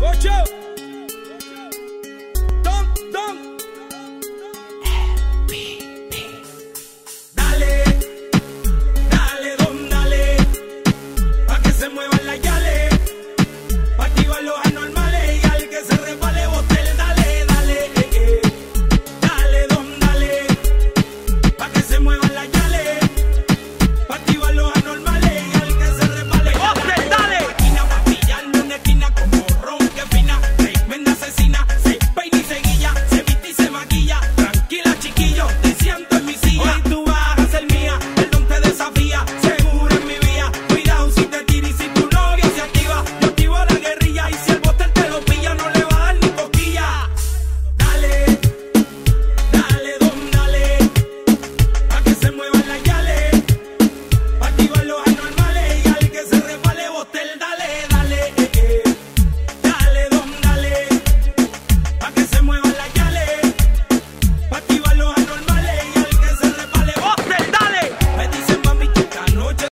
Watch out.